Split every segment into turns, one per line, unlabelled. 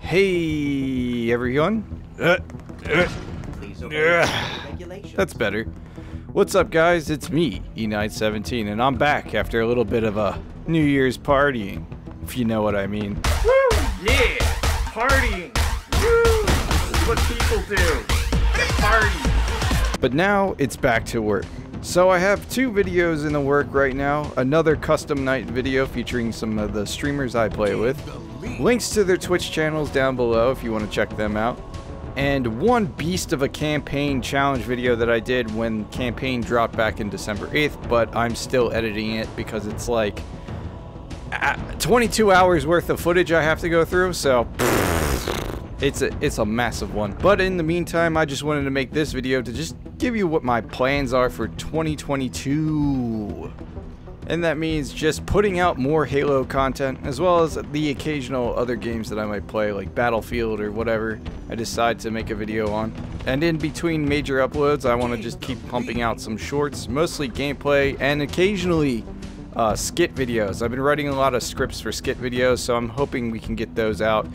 Hey, everyone. Uh, uh,
Please obey
Ugh.
regulations.
that's better. What's up, guys? It's me, eKnight17, and I'm back after a little bit of a New Year's partying, if you know what I mean.
Woo! Yeah! Partying! Woo! This is what people do. They party.
But now it's back to work. So I have two videos in the work right now. Another custom night video featuring some of the streamers I play with. Links to their Twitch channels down below if you want to check them out. And one beast of a campaign challenge video that I did when campaign dropped back in December 8th, but I'm still editing it because it's like uh, 22 hours worth of footage I have to go through, so it's a it's a massive one. But in the meantime, I just wanted to make this video to just give you what my plans are for 2022. And that means just putting out more Halo content, as well as the occasional other games that I might play, like Battlefield or whatever I decide to make a video on. And in between major uploads, I want to just keep pumping out some shorts, mostly gameplay, and occasionally uh, skit videos. I've been writing a lot of scripts for skit videos, so I'm hoping we can get those out.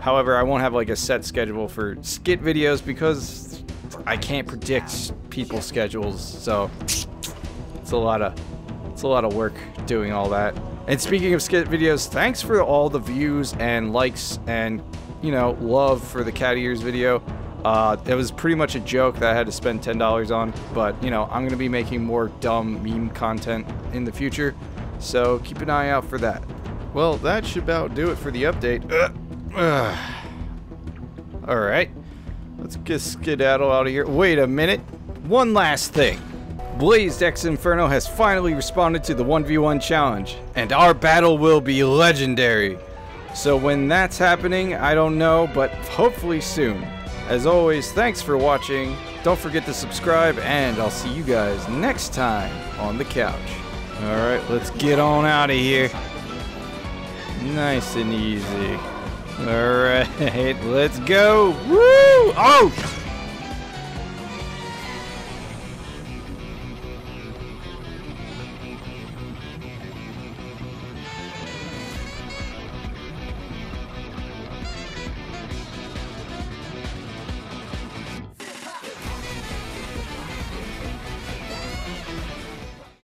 However, I won't have like a set schedule for skit videos because I can't predict people's schedules, so it's a lot of it's a lot of work doing all that. And speaking of skit videos, thanks for all the views and likes and you know love for the cat ears video. Uh, it was pretty much a joke that I had to spend ten dollars on, but you know I'm gonna be making more dumb meme content in the future, so keep an eye out for that. Well, that should about do it for the update. all right, let's get skedaddle out of here. Wait a minute, one last thing. Blazed X Inferno has finally responded to the 1v1 challenge, and our battle will be legendary. So when that's happening, I don't know, but hopefully soon. As always, thanks for watching. Don't forget to subscribe, and I'll see you guys next time on the couch. Alright, let's get on out of here. Nice and easy. Alright, let's go. Woo! Oh!